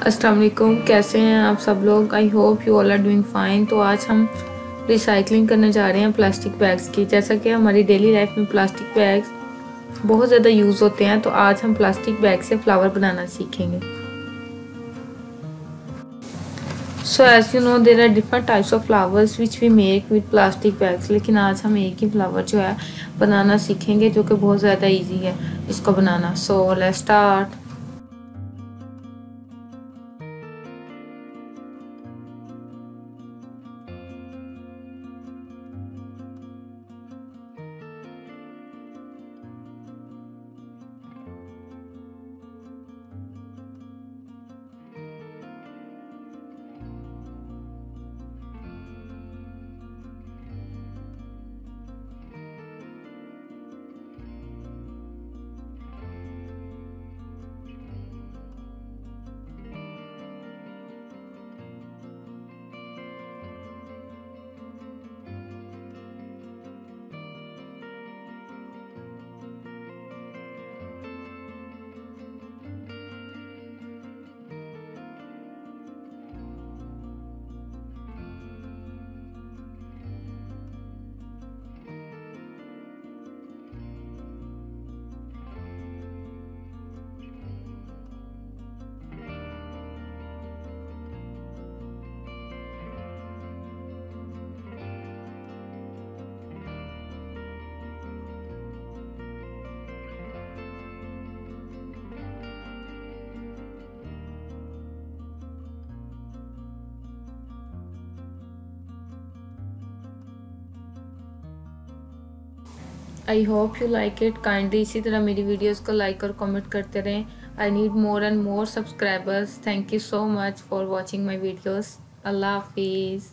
अस्सलाम वालेकुम कैसे हैं आप सब लोग? I hope you all are doing fine तो आज हम रिसाइकलिंग करने जा रहे हैं प्लास्टिक बैग्स की। जैसा कि हमारी डेली लाइफ में प्लास्टिक बैग्स बहुत ज़्यादा यूज़ होते हैं तो आज हम प्लास्टिक बैग से फ्लावर बनाना सीखेंगे। So as you know there are different types of flowers which we make with plastic bags लेकिन आज हम एक ही फ्लावर जो है बनाना सीखेंगे, जो कि बहुत ज़्यादा ईजी है इसको बनाना। So let start I hope you like it kindly इसी तरह मेरी वीडियोस को लाइक और कमेंट करते रहें. I need more and more subscribers thank you so much for watching my videos अल्लाह हाफिज़